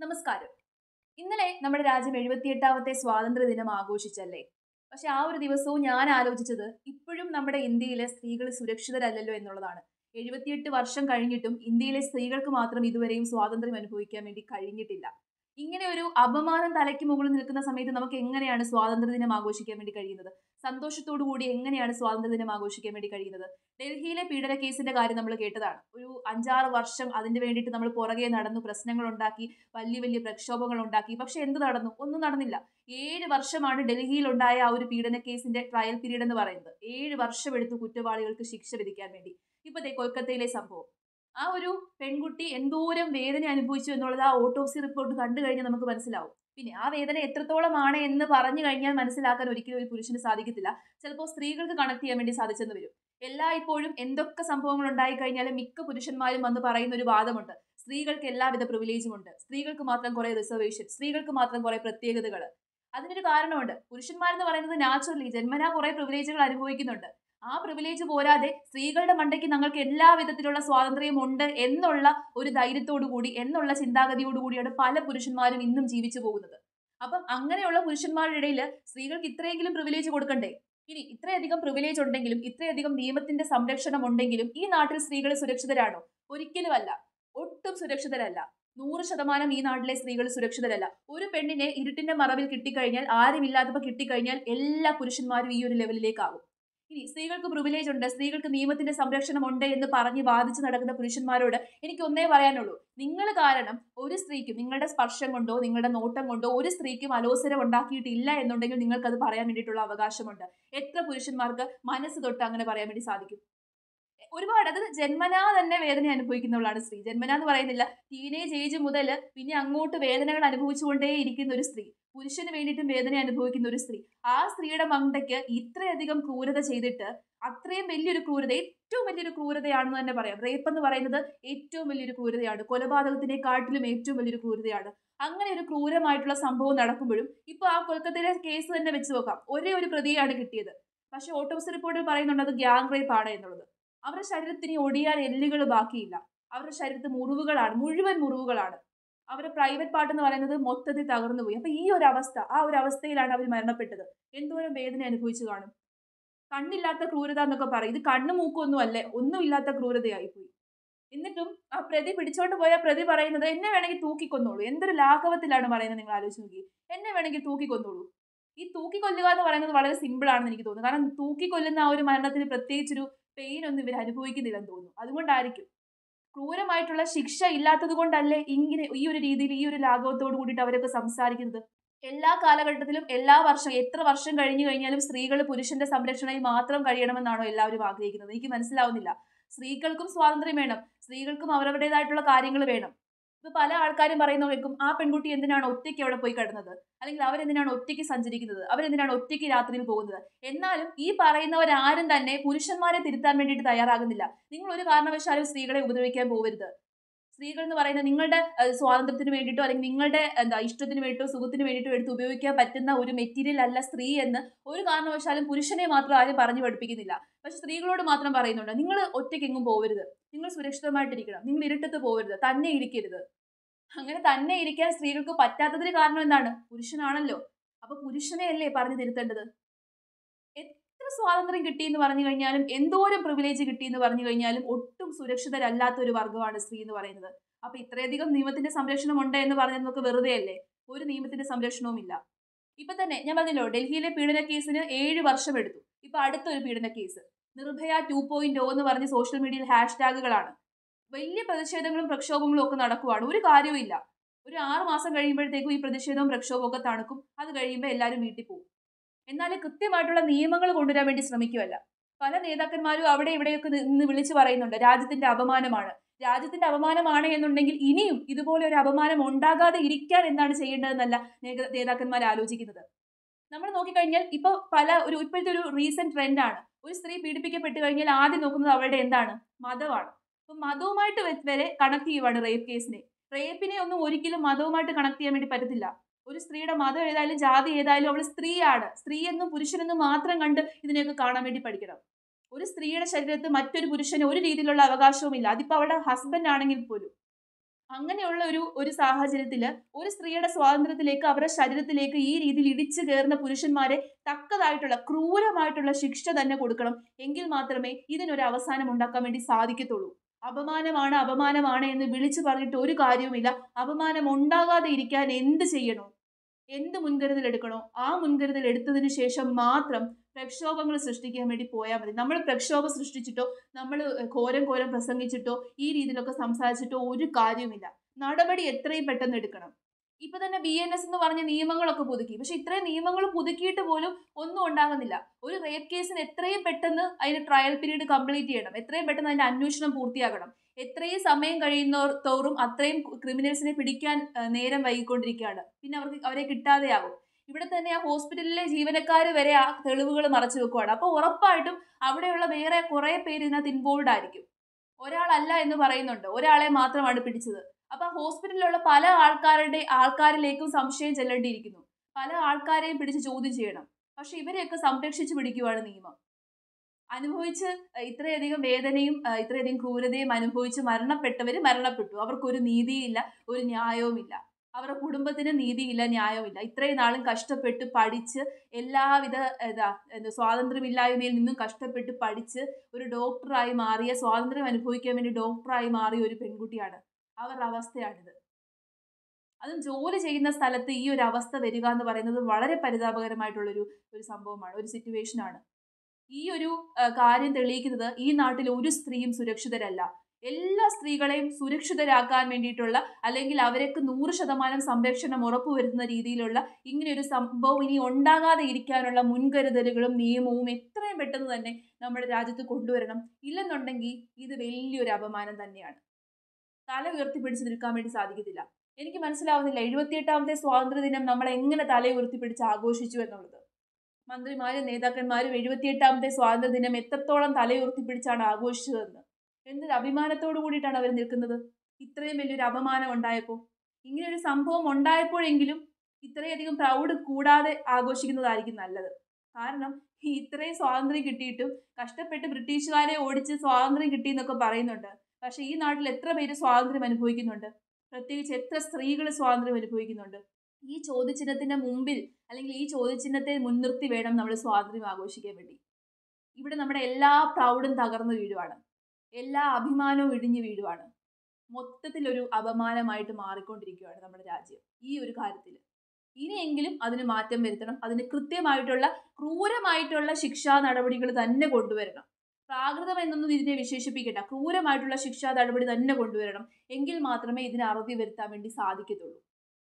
നമസ്കാരം. ഇന്നലെ നമ്മുടെ രാജ്യം എഴുപത്തിയെട്ടാമത്തെ സ്വാതന്ത്ര്യ ദിനം ആഘോഷിച്ചല്ലേ? പക്ഷെ ആ ഒരു ദിവസവും ഞാൻ ആലോചിച്ചത് ഇപ്പോഴും നമ്മുടെ ഇന്ത്യയിലെ സ്ത്രീകൾ സുരക്ഷിതരല്ലല്ലോ എന്നുള്ളതാണ്. എഴുപത്തിയെട്ട് വർഷം കഴിഞ്ഞിട്ടും ഇന്ത്യയിലെ സ്ത്രീകൾക്ക് മാത്രം ഇതുവരെയും സ്വാതന്ത്ര്യം അനുഭവിക്കാൻ വേണ്ടി കഴിഞ്ഞിട്ടില്ല. ഇങ്ങനെ ഒരു അപമാനം തലയ്ക്ക് മുകളിൽ നിൽക്കുന്ന സമയത്ത് നമുക്ക് എങ്ങനെയാണ് സ്വാതന്ത്ര്യ ദിനം ആഘോഷിക്കാൻ വേണ്ടി കഴിയുന്നത്? സന്തോഷത്തോടു കൂടി എങ്ങനെയാണ് സ്വാതന്ത്ര്യ ദിനം ആഘോഷിക്കാൻ വേണ്ടി കഴിയുന്നത്? ഡൽഹിയിലെ പീഡന കേസിന്റെ കാര്യം നമ്മൾ കേട്ടതാണ്. ഒരു അഞ്ചാറ് വർഷം അതിന് വേണ്ടിയിട്ട് നമ്മൾ പുറകെ നടന്നു പ്രശ്നങ്ങൾ ഉണ്ടാക്കി വലിയ വലിയ പ്രക്ഷോഭങ്ങൾ ഉണ്ടാക്കി. പക്ഷെ എന്ത് നടന്നു? ഒന്നും നടന്നില്ല. ഏഴ് വർഷമാണ് ഡൽഹിയിൽ ഉണ്ടായ ആ ഒരു പീഡന കേസിന്റെ ട്രയൽ പീരീഡ് എന്ന് പറയുന്നത്. ഏഴ് വർഷം എടുത്തു കുറ്റവാളികൾക്ക് ശിക്ഷ വിധിക്കാൻ വേണ്ടി. ഇപ്പത്തെ കൊൽക്കത്തയിലെ സംഭവം. ആ ഒരു പെൺകുട്ടി എന്തോരം വേദന അനുഭവിച്ചു എന്നുള്ളത് ആ ഓട്ടോപ്സി റിപ്പോർട്ട് കണ്ടു കഴിഞ്ഞാൽ നമുക്ക് മനസ്സിലാവും. പിന്നെ ആ വേദന എത്രത്തോളമാണ് എന്ന് പറഞ്ഞു കഴിഞ്ഞാൽ മനസ്സിലാക്കാൻ ഒരിക്കലും ഒരു പുരുഷന് സാധിക്കത്തില്ല. ചിലപ്പോൾ സ്ത്രീകൾക്ക് കണക്ട് ചെയ്യാൻ വേണ്ടി സാധിച്ചെന്ന് വരും. എല്ലായ്പ്പോഴും എന്തൊക്കെ സംഭവങ്ങൾ ഉണ്ടായി കഴിഞ്ഞാലും മിക്ക പുരുഷന്മാരും വന്ന് പറയുന്ന ഒരു വാദമുണ്ട്. സ്ത്രീകൾക്ക് എല്ലാവിധ പ്രിവിലേജും ഉണ്ട്. സ്ത്രീകൾക്ക് മാത്രം കുറെ റിസർവേഷൻ സ്ത്രീകൾക്ക് മാത്രം കുറെ പ്രത്യേകതകൾ അതിനൊരു കാരണമുണ്ട്. പുരുഷന്മാരെന്ന് പറയുന്നത് നാച്ചുറലി ജന്മനാ കുറെ പ്രിവിലേജുകൾ അനുഭവിക്കുന്നുണ്ട്. ആ പ്രിവിലേജ് പോരാതെ സ്ത്രീകളുടെ മണ്ടയ്ക്ക് ഞങ്ങൾക്ക് എല്ലാ വിധത്തിലുള്ള സ്വാതന്ത്ര്യം ഉണ്ട് എന്നുള്ള ഒരു കൂടി എന്നുള്ള ചിന്താഗതിയോടു കൂടിയാണ് പല പുരുഷന്മാരും ഇന്നും ജീവിച്ചു പോകുന്നത്. അപ്പം അങ്ങനെയുള്ള പുരുഷന്മാരുടെ ഇടയിൽ സ്ത്രീകൾക്ക് ഇത്രയെങ്കിലും പ്രിവിലേജ് കൊടുക്കണ്ടേ? ഇനി ഇത്രയധികം പ്രിവിലേജ് ഉണ്ടെങ്കിലും ഇത്രയധികം നിയമത്തിന്റെ സംരക്ഷണം ഉണ്ടെങ്കിലും ഈ നാട്ടിൽ സ്ത്രീകൾ സുരക്ഷിതരാണോ? ഒരിക്കലുമല്ല. ഒട്ടും സുരക്ഷിതരല്ല. നൂറ് ശതമാനം ഈ നാട്ടിലെ സ്ത്രീകൾ സുരക്ഷിതരല്ല. ഒരു പെണ്ണിനെ ഇരുട്ടിന്റെ മറവിൽ കിട്ടിക്കഴിഞ്ഞാൽ ആരുമില്ലാത്തപ്പോൾ കിട്ടിക്കഴിഞ്ഞാൽ എല്ലാ പുരുഷന്മാരും ഈ ഒരു ലെവലിലേക്കാകും ഇനി സ്ത്രീകൾക്ക് പ്രിവിലേജ് ഉണ്ട് സ്ത്രീകൾക്ക് നിയമത്തിന്റെ സംരക്ഷണം ഉണ്ട് എന്ന് പറഞ്ഞ് വാദിച്ച് നടക്കുന്ന പുരുഷന്മാരോട് എനിക്ക് ഒന്നേ പറയാനുള്ളൂ. നിങ്ങൾ കാരണം ഒരു സ്ത്രീക്കും നിങ്ങളുടെ സ്പർശം കൊണ്ടോ നിങ്ങളുടെ നോട്ടം കൊണ്ടോ ഒരു സ്ത്രീക്കും അലോസരം ഉണ്ടാക്കിയിട്ടില്ല എന്നുണ്ടെങ്കിൽ നിങ്ങൾക്ക് അത് പറയാൻ വേണ്ടിയിട്ടുള്ള അവകാശമുണ്ട്. എത്ര പുരുഷന്മാർക്ക് മനസ്സ് തൊട്ട് അങ്ങനെ പറയാൻ വേണ്ടി സാധിക്കും? ഒരുപാട് അത് ജന്മനാ തന്നെ വേദന അനുഭവിക്കുന്നവളാണ് സ്ത്രീ. ജന്മനാ എന്ന് പറയുന്നില്ല. ടീനേജ് ഏജ് മുതൽ പിന്നെ അങ്ങോട്ട് വേദനകൾ അനുഭവിച്ചുകൊണ്ടേ ഇരിക്കുന്ന ഒരു സ്ത്രീ. പുരുഷന് വേണ്ടിയിട്ടും വേദന അനുഭവിക്കുന്ന ഒരു സ്ത്രീ. ആ സ്ത്രീയുടെ മണ്ടയ്ക്ക് ഇത്രയധികം ക്രൂരത ചെയ്തിട്ട് അത്രയും വലിയൊരു ക്രൂരത ഏറ്റവും വലിയൊരു ക്രൂരതയാണെന്ന് തന്നെ പറയാം. റേപ്പ് എന്ന് പറയുന്നത് ഏറ്റവും വലിയൊരു ക്രൂരതയാണ്. കൊലപാതകത്തിനെക്കാട്ടിലും ഏറ്റവും വലിയൊരു ക്രൂരതയാണ്. അങ്ങനെ ഒരു ക്രൂരമായിട്ടുള്ള സംഭവം നടക്കുമ്പോഴും ഇപ്പൊ ആ കൊൽക്കത്തയിലെ കേസ് തന്നെ വെച്ച് നോക്കാം. ഒരേ ഒരു പ്രതിയാണ് കിട്ടിയത്. പക്ഷെ ഓട്ടോപ്സി റിപ്പോർട്ടിൽ പറയുന്നുണ്ട് അത് ഗ്യാങ് റേപ്പ് ആണ് എന്നുള്ളത്. അവരുടെ ശരീരത്തിന് ഒടിയാൻ എല്ലുകൾ ബാക്കിയില്ല. അവരുടെ ശരീരത്തിൽ മുറിവുകളാണ് മുഴുവൻ മുറിവുകളാണ്. അവരുടെ പ്രൈവറ്റ് പാർട്ട് എന്ന് പറയുന്നത് മൊത്തത്തിൽ തകർന്നു പോയി. അപ്പൊ ഈ ഒരു അവസ്ഥ ആ ഒരു അവസ്ഥയിലാണ് അവർ മരണപ്പെട്ടത്. എന്തോരം വേദന അനുഭവിച്ചു കാണും. കണ്ണില്ലാത്ത ക്രൂരത എന്നൊക്കെ പറയും. ഇത് കണ്ണു മൂക്കൊന്നും അല്ലേ ഒന്നുമില്ലാത്ത ക്രൂരതയായി പോയി എന്നിട്ടും ആ പ്രതി പിടിച്ചോണ്ട് പോയ പ്രതി പറയുന്നത് എന്നെ വേണമെങ്കിൽ തൂക്കിക്കൊന്നോളൂ. എന്തൊരു ലാഘവത്തിലാണ് പറയുന്നത് നിങ്ങൾ ആലോചിച്ച് നോക്കി എന്നെ വേണമെങ്കിൽ തൂക്കിക്കൊന്നോളൂ. ഈ തൂക്കിക്കൊല്ലുക എന്ന് പറയുന്നത് വളരെ സിമ്പിൾ ആണെന്ന് എനിക്ക് തോന്നുന്നു. കാരണം തൂക്കിക്കൊല്ലുന്ന ആ ഒരു മരണത്തിന് പ്രത്യേകിച്ചൊരു പെയിൻ ഒന്നും ഇവർ അനുഭവിക്കുന്നില്ലെന്ന് തോന്നുന്നു. അതുകൊണ്ടായിരിക്കും ക്രൂരമായിട്ടുള്ള ശിക്ഷ ഇല്ലാത്തത് കൊണ്ടല്ലേ ഇങ്ങനെ ഈ ഒരു രീതിയിൽ ഈ ഒരു ലാഘവത്തോട് കൂടിയിട്ട് അവരൊക്കെ സംസാരിക്കുന്നത്. എല്ലാ കാലഘട്ടത്തിലും എല്ലാ വർഷം എത്ര വർഷം കഴിഞ്ഞു കഴിഞ്ഞാലും സ്ത്രീകൾ പുരുഷന്റെ സംരക്ഷണയിൽ മാത്രം കഴിയണമെന്നാണോ എല്ലാവരും ആഗ്രഹിക്കുന്നത്. എനിക്ക് മനസ്സിലാവുന്നില്ല. സ്ത്രീകൾക്കും സ്വാതന്ത്ര്യം വേണം. സ്ത്രീകൾക്കും അവരവരുടേതായിട്ടുള്ള കാര്യങ്ങൾ വേണം. ഇപ്പൊ പല ആൾക്കാരും പറയുന്നവർക്കും ആ പെൺകുട്ടി എന്തിനാണ് ഒറ്റയ്ക്ക് അവിടെ പോയി കിടന്നത്? അല്ലെങ്കിൽ അവരെന്തിനാണ് ഒറ്റയ്ക്ക് സഞ്ചരിക്കുന്നത്? അവരെന്തിനാണ് ഒറ്റയ്ക്ക് രാത്രിയിൽ പോകുന്നത്? എന്നാലും ഈ പറയുന്നവരാരും തന്നെ പുരുഷന്മാരെ തിരുത്താൻ വേണ്ടിയിട്ട് തയ്യാറാകുന്നില്ല. നിങ്ങൾ ഒരു കാരണവശാലും സ്ത്രീകളെ ഉപദ്രവിക്കാൻ പോകരുത് സ്ത്രീകൾ എന്ന് പറയുന്നത് നിങ്ങളുടെ സ്വാതന്ത്ര്യത്തിന് വേണ്ടിയിട്ടോ അല്ലെങ്കിൽ നിങ്ങളുടെ എന്താ ഇഷ്ടത്തിന് വേണ്ടിയിട്ടോ സുഖത്തിന് വേണ്ടിയിട്ടോ എടുത്ത് ഉപയോഗിക്കാൻ പറ്റുന്ന ഒരു മെറ്റീരിയൽ അല്ല സ്ത്രീ എന്ന് ഒരു കാരണവശാലും പുരുഷനെ മാത്രം ആരും പറഞ്ഞു പഠിപ്പിക്കുന്നില്ല. പക്ഷെ സ്ത്രീകളോട് മാത്രം പറയുന്നുണ്ട് നിങ്ങൾ ഒറ്റയ്ക്ക് എങ്ങും പോകരുത് നിങ്ങൾ സുരക്ഷിതമായിട്ടിരിക്കണം. നിങ്ങൾ ഇരുട്ടത്ത് പോവരുത്. തന്നെ ഇരിക്കരുത്. അങ്ങനെ തന്നെ ഇരിക്കാൻ സ്ത്രീകൾക്ക് പറ്റാത്തതിന് കാരണം എന്താണ്? പുരുഷനാണല്ലോ. അപ്പൊ പുരുഷനെ അല്ലേ പറഞ്ഞു തിരുത്തേണ്ടത്? എത്ര സ്വാതന്ത്ര്യം കിട്ടി എന്ന് പറഞ്ഞു കഴിഞ്ഞാലും എന്തോരം പ്രിവിലേജ് കിട്ടി എന്ന് പറഞ്ഞു കഴിഞ്ഞാലും ഒട്ടും സുരക്ഷിതരല്ലാത്ത ഒരു വർഗമാണ് സ്ത്രീ എന്ന് പറയുന്നത്. അപ്പൊ ഇത്രയധികം നിയമത്തിന്റെ സംരക്ഷണം ഉണ്ട് എന്ന് പറഞ്ഞത് നമുക്ക് വെറുതെ അല്ലേ? ഒരു നിയമത്തിന്റെ സംരക്ഷണവും ഇല്ല. ഇപ്പൊ തന്നെ ഞാൻ പറഞ്ഞല്ലോ ഡൽഹിയിലെ പീഡന കേസിന് ഏഴ് വർഷം എടുത്തു. ഇപ്പൊ അടുത്തൊരു പീഡന കേസ്. നിർഭയ ടു പോയിന്റ് എന്ന് പറഞ്ഞ് സോഷ്യൽ മീഡിയയിൽ ഹാഷ്ടാഗുകളാണ്. വലിയ പ്രതിഷേധങ്ങളും പ്രക്ഷോഭങ്ങളും ഒക്കെ നടക്കുവാണ്. ഒരു കാര്യവും ഇല്ല. ഒരു ആറ് മാസം കഴിയുമ്പോഴത്തേക്കും ഈ പ്രതിഷേധവും പ്രക്ഷോഭവും ഒക്കെ തണുക്കും. അത് കഴിയുമ്പോൾ എല്ലാവരും വീട്ടിൽ പോകും. എന്നാൽ കൃത്യമായിട്ടുള്ള നിയമങ്ങൾ കൊണ്ടുവരാൻ വേണ്ടി ശ്രമിക്കുമല്ല പല നേതാക്കന്മാരും അവിടെ ഇവിടെയൊക്കെ നിന്ന് വിളിച്ചു പറയുന്നുണ്ട് രാജ്യത്തിന്റെ അപമാനമാണ്. രാജ്യത്തിന്റെ അപമാനമാണ് എന്നുണ്ടെങ്കിൽ ഇനിയും ഇതുപോലെ ഒരു അപമാനം ഉണ്ടാകാതെ ഇരിക്കാൻ എന്താണ് ചെയ്യേണ്ടതെന്നല്ല നേതാക്കന്മാർ ആലോചിക്കുന്നത്. നമ്മൾ നോക്കിക്കഴിഞ്ഞാൽ ഇപ്പോൾ പല ഒരു ഇപ്പോഴത്തെ ഒരു റീസെന്റ് ട്രെൻഡാണ് ഒരു സ്ത്രീ പീഡിപ്പിക്കപ്പെട്ട് കഴിഞ്ഞാൽ ആദ്യം നോക്കുന്നത് അവളുടെ എന്താണ്? മതമാണ്. അപ്പൊ മതവുമായിട്ട് വരെ കണക്ട് ചെയ്യുവാണ് റേപ്പ് കേസിനെ റേപ്പിനെ ഒന്നും ഒരിക്കലും മതവുമായിട്ട് കണക്ട് ചെയ്യാൻ വേണ്ടി പറ്റത്തില്ല. ഒരു സ്ത്രീയുടെ മതം ഏതായാലും ജാതി ഏതായാലും അവൾ സ്ത്രീയാണ്. സ്ത്രീ എന്നും പുരുഷനെന്നും മാത്രം കണ്ട് ഇതിനെയൊക്കെ കാണാൻ വേണ്ടി പഠിക്കണം. ഒരു സ്ത്രീയുടെ ശരീരത്ത് മറ്റൊരു പുരുഷന് ഒരു രീതിയിലുള്ള അവകാശവും ഇല്ല. അതിപ്പോ അവളുടെ ഹസ്ബൻഡ് ആണെങ്കിൽ പോലും. അങ്ങനെയുള്ള ഒരു ഒരു സാഹചര്യത്തിൽ ഒരു സ്ത്രീയുടെ സ്വാതന്ത്ര്യത്തിലേക്ക് അവരുടെ ശരീരത്തിലേക്ക് ഈ രീതിയിൽ ഇടിച്ചു കയറുന്ന പുരുഷന്മാരെ തക്കതായിട്ടുള്ള ക്രൂരമായിട്ടുള്ള ശിക്ഷ തന്നെ കൊടുക്കണം. എങ്കിൽ മാത്രമേ ഇതിനൊരു അവസാനം ഉണ്ടാക്കാൻ വേണ്ടി സാധിക്കത്തുള്ളൂ. അപമാനമാണ് അപമാനമാണ് എന്ന് വിളിച്ചു പറഞ്ഞിട്ട് ഒരു കാര്യവുമില്ല. അപമാനം ഉണ്ടാകാതെ ഇരിക്കാൻ എന്ത് ചെയ്യണോ? എന്ത് മുൻകരുതൽ എടുക്കണോ ആ മുൻകരുതൽ എടുത്തതിന് ശേഷം മാത്രം പ്രക്ഷോഭങ്ങൾ സൃഷ്ടിക്കാൻ വേണ്ടി പോയാൽ മതി. നമ്മൾ പ്രക്ഷോഭം സൃഷ്ടിച്ചിട്ടോ നമ്മൾ ഘോരം ഘോരം പ്രസംഗിച്ചിട്ടോ ഈ രീതിയിലൊക്കെ സംസാരിച്ചിട്ടോ ഒരു കാര്യവുമില്ല. നടപടി എത്രയും പെട്ടെന്ന് എടുക്കണം. ഇപ്പൊ തന്നെ ബി എൻ എസ് എന്ന് പറഞ്ഞ നിയമങ്ങളൊക്കെ പുതുക്കി. പക്ഷെ ഇത്രയും നിയമങ്ങൾ പുതുക്കിയിട്ട് പോലും ഒന്നും ഉണ്ടാകുന്നില്ല. ഒരു റേപ്പ് കേസിന് എത്രയും പെട്ടെന്ന് അതിന്റെ ട്രയൽ പീരീഡ് കംപ്ലീറ്റ് ചെയ്യണം. എത്രയും പെട്ടെന്ന് അതിന്റെ അന്വേഷണം പൂർത്തിയാകണം എത്രയും സമയം കഴിയുന്നോർ തോറും അത്രയും ക്രിമിനൽസിനെ പിടിക്കാൻ നേരം വൈകിക്കൊണ്ടിരിക്കുകയാണ്. പിന്നെ അവർക്ക് അവരെ കിട്ടാതെയാകും. ഇവിടെ തന്നെ ആ ഹോസ്പിറ്റലിലെ ജീവനക്കാർ വരെ ആ തെളിവുകൾ മറച്ചു വെക്കുവാണ്. അപ്പോൾ ഉറപ്പായിട്ടും അവിടെയുള്ള വേറെ കുറേ പേര് ഇതിനകത്ത് ഇൻവോൾവ് ആയിരിക്കും. ഒരാളല്ല എന്ന് പറയുന്നുണ്ട്. ഒരാളെ മാത്രമാണ് പിടിച്ചത്. അപ്പൊ ഹോസ്പിറ്റലിലുള്ള പല ആൾക്കാരുടെ ആൾക്കാരിലേക്കും സംശയം ചെല്ലേണ്ടിയിരിക്കുന്നു. പല ആൾക്കാരെയും പിടിച്ച് ചോദ്യം ചെയ്യണം. പക്ഷെ ഇവരെയൊക്കെ സംരക്ഷിച്ചു പിടിക്കുവാണ് നിയമം. അനുഭവിച്ച് ഇത്രയധികം വേദനയും ഇത്രയധികം ക്രൂരതയും അനുഭവിച്ച് മരണപ്പെട്ടവർ മരണപ്പെട്ടു. അവർക്കൊരു നീതിയില്ല ഒരു ന്യായവുമില്ല. അവരുടെ കുടുംബത്തിന് നീതിയില്ല ന്യായവുമില്ല. ഇത്രയും നാളും കഷ്ടപ്പെട്ട് പഠിച്ച് എല്ലാവിധ എന്താ എന്താ സ്വാതന്ത്ര്യമില്ലായ്മയിൽ നിന്നും കഷ്ടപ്പെട്ട് പഠിച്ച് ഒരു ഡോക്ടറായി മാറിയ സ്വാതന്ത്ര്യം അനുഭവിക്കാൻ വേണ്ടി ഡോക്ടറായി മാറിയ ഒരു പെൺകുട്ടിയാണ് അവരുടെ അവസ്ഥയാണിത്. അതും ജോലി ചെയ്യുന്ന സ്ഥലത്ത് ഈ ഒരു അവസ്ഥ വരിക എന്ന് പറയുന്നത് വളരെ പരിതാപകരമായിട്ടുള്ളൊരു ഒരു സംഭവമാണ് ഒരു സിറ്റുവേഷനാണ് ഈ ഒരു കാര്യം തെളിയിക്കുന്നത് ഈ നാട്ടിൽ ഒരു സ്ത്രീയും സുരക്ഷിതരല്ല. എല്ലാ സ്ത്രീകളെയും സുരക്ഷിതരാക്കാൻ വേണ്ടിയിട്ടുള്ള അല്ലെങ്കിൽ അവർക്ക് നൂറ് ശതമാനം സംരക്ഷണം ഉറപ്പുവരുത്തുന്ന രീതിയിലുള്ള ഇങ്ങനെ ഒരു സംഭവം ഇനി ഉണ്ടാകാതെ ഇരിക്കാനുള്ള മുൻകരുതലുകളും നിയമവും എത്രയും പെട്ടെന്ന് തന്നെ നമ്മുടെ രാജ്യത്ത് കൊണ്ടുവരണം. ഇല്ലെന്നുണ്ടെങ്കിൽ ഇത് വലിയൊരു അപമാനം തന്നെയാണ്. തല ഉയർത്തിപ്പിടിച്ച് നിൽക്കാൻ വേണ്ടി സാധിക്കത്തില്ല. എനിക്ക് മനസ്സിലാവുന്നില്ല എഴുപത്തിയെട്ടാമത്തെ സ്വാതന്ത്ര്യ ദിനം നമ്മൾ എങ്ങനെ തല ഉയർത്തിപ്പിടിച്ച് ആഘോഷിച്ചു എന്നുള്ളത്. മന്ത്രിമാരും നേതാക്കന്മാരും എഴുപത്തിയെട്ടാമത്തെ സ്വാതന്ത്ര്യ ദിനം എത്രത്തോളം തല പിടിച്ചാണ് ആഘോഷിച്ചതെന്ന്. എന്തൊരു അഭിമാനത്തോടു കൂടിയിട്ടാണ് അവർ നിൽക്കുന്നത്? ഇത്രയും വലിയൊരു അപമാനം ഉണ്ടായപ്പോൾ ഇങ്ങനെ ഒരു സംഭവം ഉണ്ടായപ്പോഴെങ്കിലും ഇത്രയധികം പ്രൗഡ് കൂടാതെ ആഘോഷിക്കുന്നതായിരിക്കും നല്ലത്. കാരണം ഇത്രയും സ്വാതന്ത്ര്യം കിട്ടിയിട്ടും കഷ്ടപ്പെട്ട് ബ്രിട്ടീഷുകാരെ ഓടിച്ച് സ്വാതന്ത്ര്യം കിട്ടി എന്നൊക്കെ പറയുന്നുണ്ട്. പക്ഷേ ഈ നാട്ടിൽ എത്ര പേര് സ്വാതന്ത്ര്യം അനുഭവിക്കുന്നുണ്ട്? പ്രത്യേകിച്ച് എത്ര സ്ത്രീകൾ സ്വാതന്ത്ര്യം അനുഭവിക്കുന്നുണ്ട്? ഈ ചോദ്യചിഹ്നത്തിന്റെ മുമ്പിൽ അല്ലെങ്കിൽ ഈ ചോദ്യചിഹ്നത്തെ മുൻനിർത്തി വേണം നമ്മൾ സ്വാതന്ത്ര്യം ആഘോഷിക്കാൻ വേണ്ടി. ഇവിടെ നമ്മുടെ എല്ലാ പ്രൗഡും തകർന്നു വീഴുവാണ്. എല്ലാ അഭിമാനവും ഇടിഞ്ഞു വീഴുവാണ്. മൊത്തത്തിലൊരു അപമാനമായിട്ട് മാറിക്കൊണ്ടിരിക്കുകയാണ് നമ്മുടെ രാജ്യം ഈ ഒരു കാര്യത്തിൽ ഇനിയെങ്കിലും അതിന് മാറ്റം വരുത്തണം. അതിന് കൃത്യമായിട്ടുള്ള ക്രൂരമായിട്ടുള്ള ശിക്ഷാ നടപടികൾ തന്നെ കൊണ്ടുവരണം. പ്രാകൃതം എന്നൊന്നും ഇതിനെ വിശേഷിപ്പിക്കണ്ട. ക്രൂരമായിട്ടുള്ള ശിക്ഷാ നടപടി തന്നെ കൊണ്ടുവരണം. എങ്കിൽ മാത്രമേ ഇതിന് അറുതി വരുത്താൻ വേണ്ടി സാധിക്കത്തുള്ളൂ.